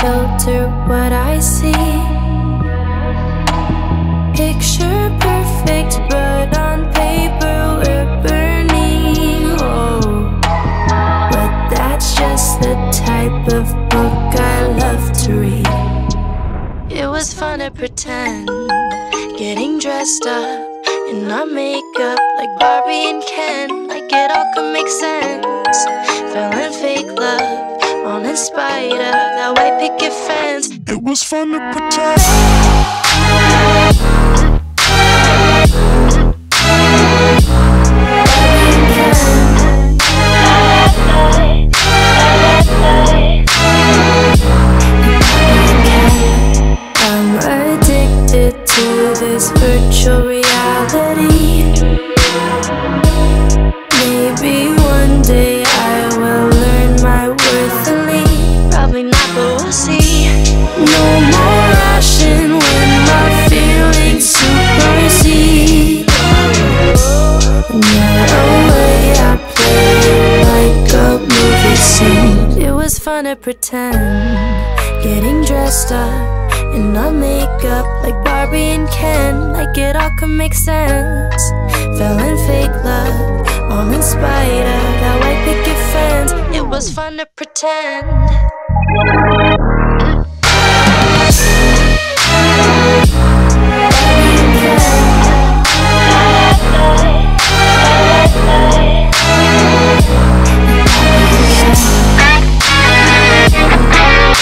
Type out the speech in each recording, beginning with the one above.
filter what I see. Picture perfect, but on paper we're burning. Oh, but that's just the type of book I love to read. It was fun to pretend, getting dressed up in our makeup like Barbie and Ken, like it all could make sense. Fell in fake love, all in spite of that white picket fence. It was fun to pretend. Pretend, getting dressed up in our makeup like Barbie and Ken, like it all could make sense. Fell in fake love, all in spite of that white picket fence. It was fun to pretend.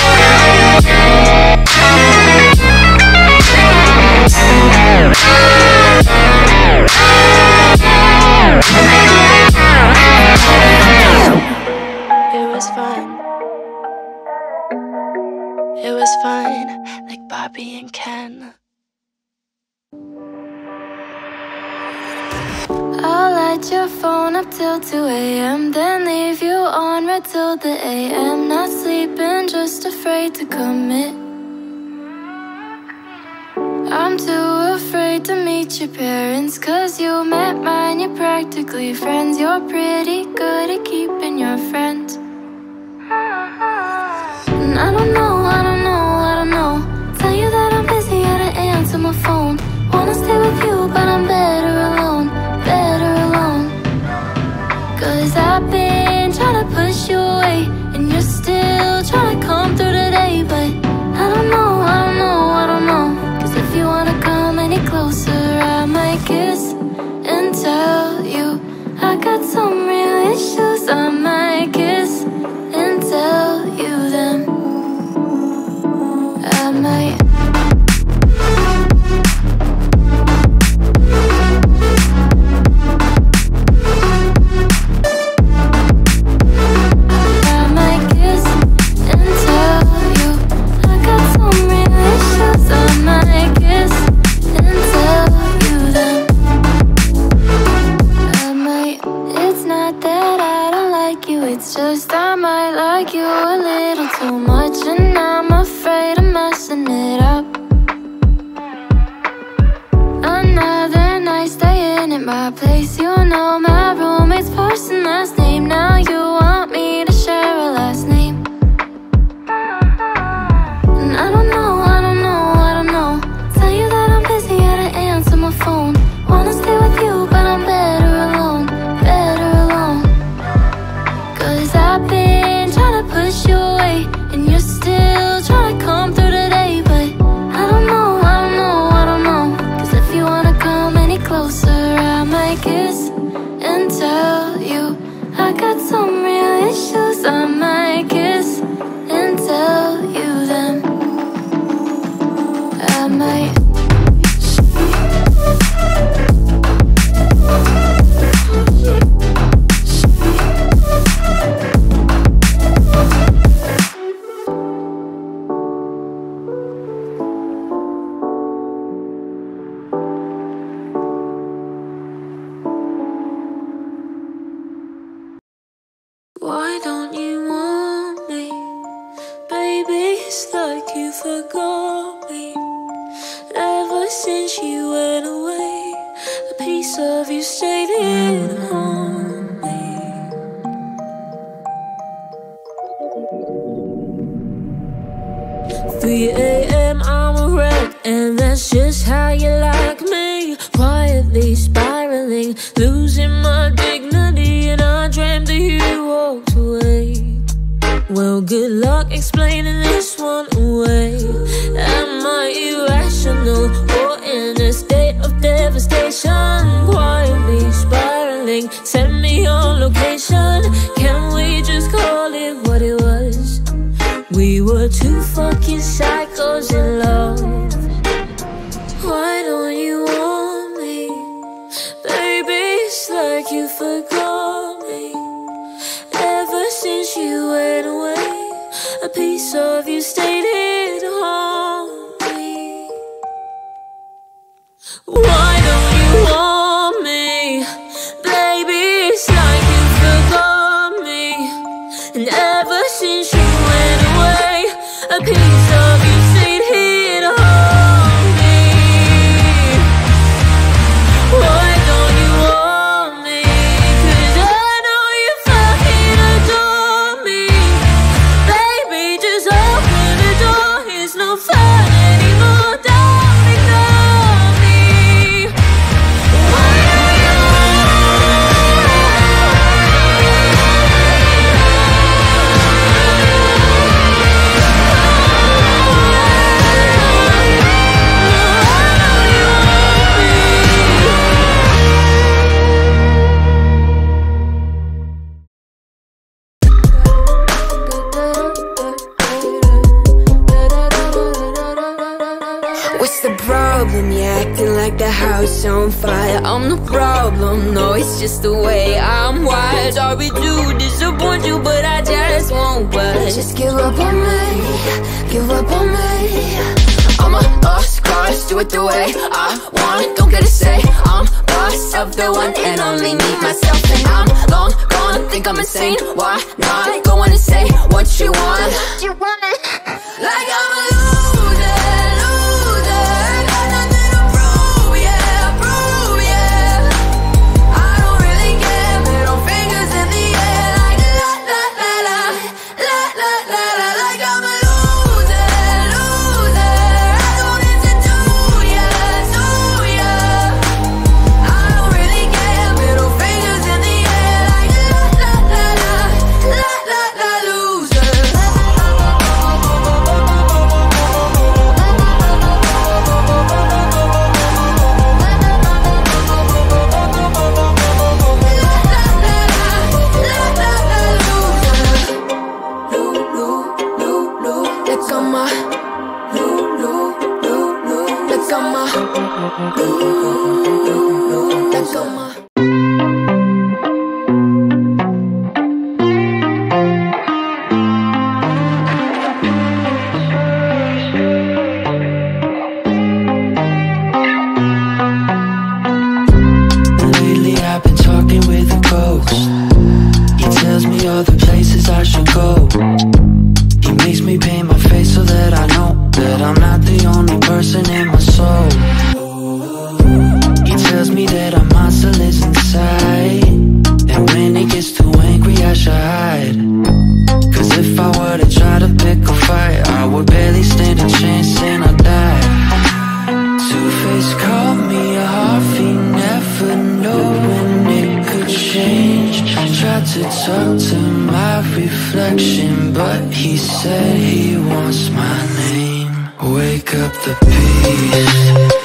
It up till 2 a.m. Then leave you on red till the a.m. Not sleeping, just afraid to commit. I'm too afraid to meet your parents. Cause you met mine, you're practically friends. You're pretty good at keeping your friends. And I don't know, I don't know, I don't know. Tell you that I'm busy, gotta answer my phone. Wanna stay with you, but I'm better alone, since you went away, a piece of you stayed in on me. Three a.m. I'm a wreck, and that's just how you like me. Quietly spiraling, losing my dignity, and I dreamed that you walked away. Well, good luck explaining this one away. I'm the problem. No, it's just the way I'm wired. Sorry to disappoint you, but I just won't budge. Just give up on me, give up on me. I'm a lost cause, do it the way I want. Don't get a say, I'm boss of the one and only me, myself. And I'm long gone, think I'm insane. Why not go on and say what you want? You want? Like I'm a to talk to my reflection But he said he wants my name. Wake up the beast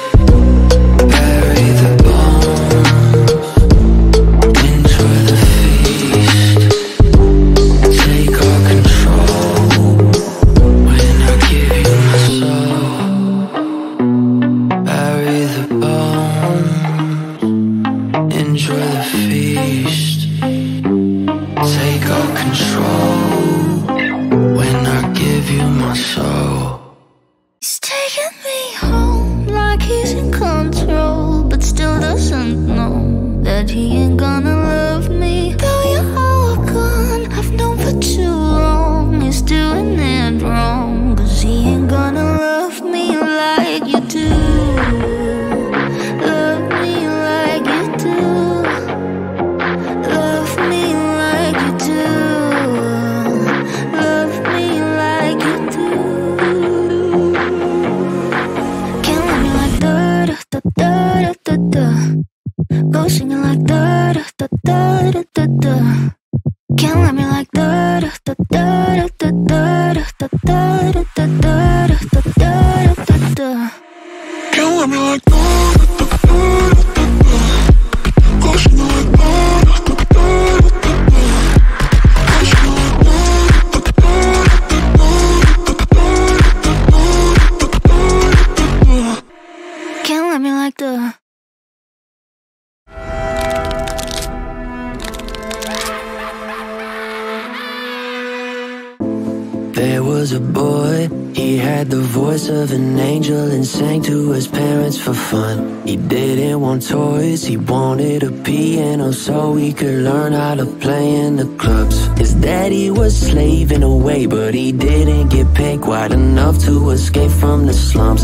of an angel and sang to his parents for fun. He didn't want toys, he wanted a piano so he could learn how to play in the clubs. His daddy was slaving away, but he didn't get paid quite enough to escape from the slums.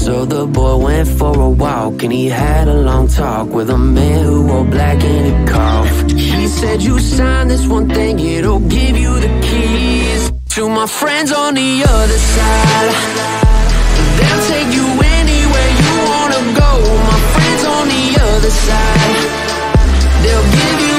So the boy went for a walk and he had a long talk with a man who wore black and he coughed. He said, You sign this one thing, it'll give you the keys to my friends on the other side. They'll take you anywhere you wanna go My friends on the other side They'll give you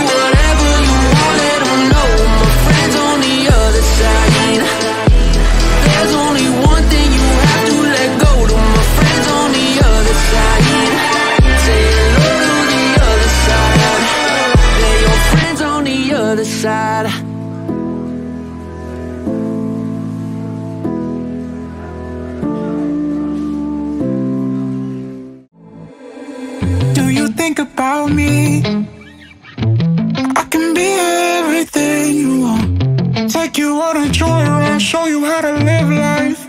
Take you on a joyride Show you how to live life.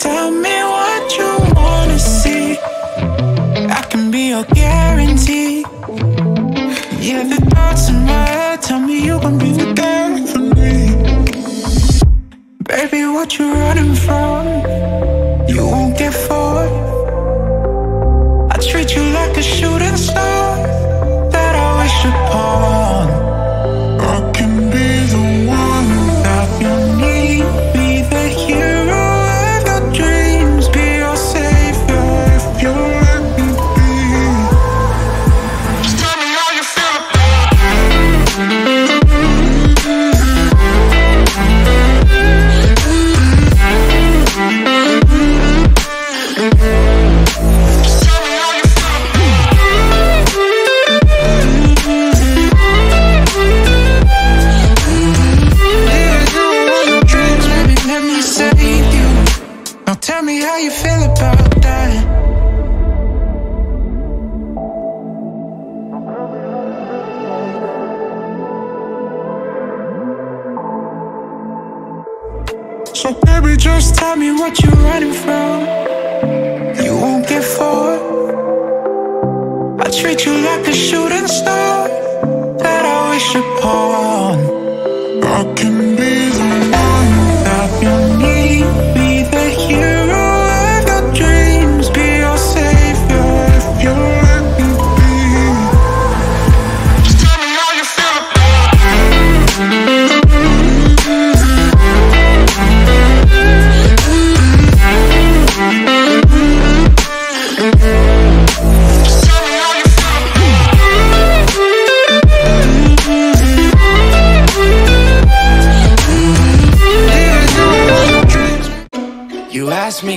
Tell me what you wanna see. I can be your guarantee. Yeah, the thoughts in my head Tell me you can be the guy for me. Baby, what you running from? You won't get far. I treat you like a shooting star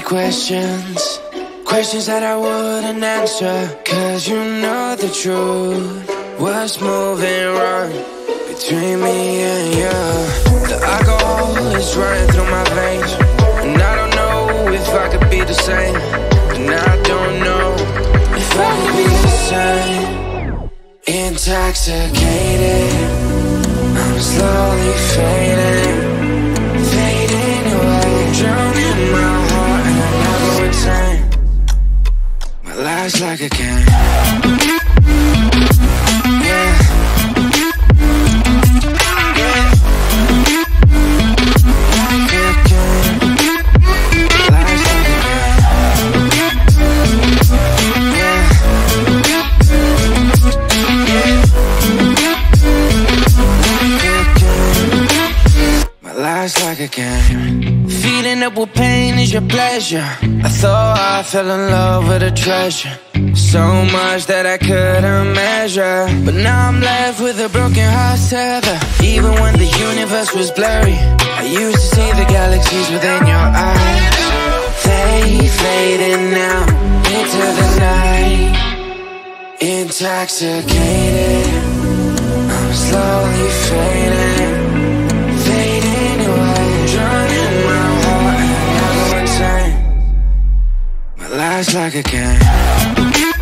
questions Questions that I wouldn't answer. Cause you know the truth. What's moving wrong Between me and you The alcohol is running through my veins. And I don't know if I could be the same. And I don't know if I could be the same. Intoxicated I'm slowly Fading flies like a can. Yeah like a game. Feeling up with pain is your pleasure. I thought I fell in love with a treasure So much that I couldn't measure. But now I'm left with a broken heart tether Even when the universe was blurry I used to see the galaxies within your eyes. They faded now into the night. Intoxicated I'm slowly fading Fading just like a cat.